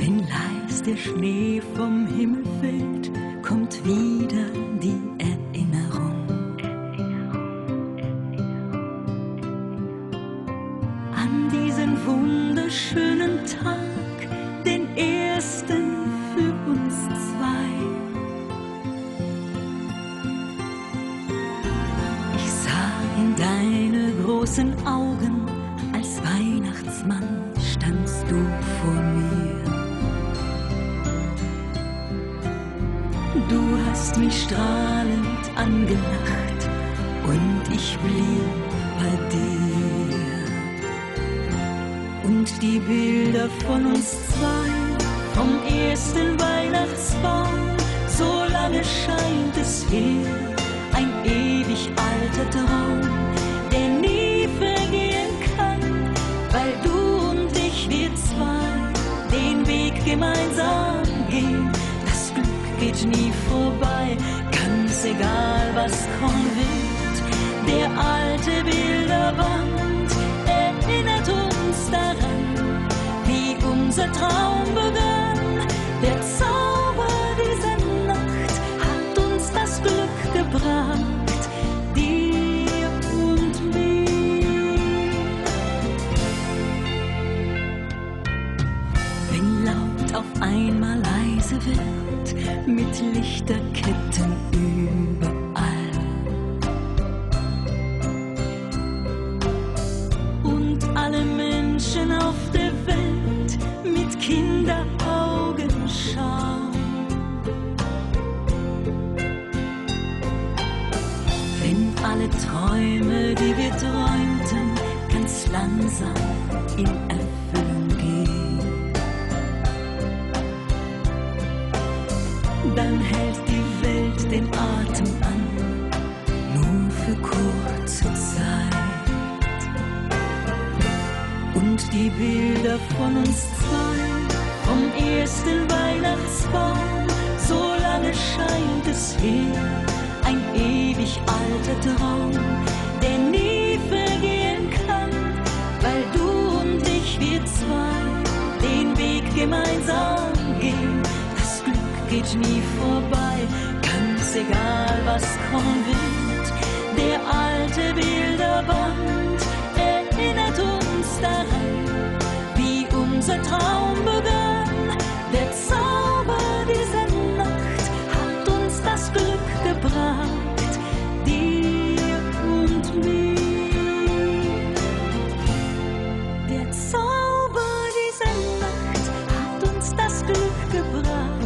Wenn leis der Schnee vom Himmel fällt, kommt wieder die Erinnerung. An diesen wunderschönen Tag, den ersten für uns zwei. Ich sah in deine großen Augen, Du hast mich strahlend angelacht und ich blieb bei dir. Und die Bilder von uns zwei vom ersten Weihnachtsbaum, so lange scheint es her, ein ewig alter Traum, der nie vergehen kann, weil du und ich, wir zwei, den Weg gemeinsam gehen. Geht nie vorbei, ganz egal was kommen wird. Der alte Bilderwand leise wird, mit Lichterketten überall. Und alle Menschen auf der Welt mit Kinderaugen schauen. Wenn alle Träume, die wir träumten, ganz langsam in Erfüllung Und die Bilder von uns zwei, vom ersten Weihnachtsbaum, so lange scheint es her, ein ewig alter Traum, der nie vergehen kann, weil du und ich, wir zwei, den Weg gemeinsam gehen. Das Glück geht nie vorbei, ganz egal was kommen wird. Unser Traum begann. Der Zauber dieser Nacht hat uns das Glück gebracht, dir und mir. Der Zauber dieser Nacht hat uns das Glück gebracht.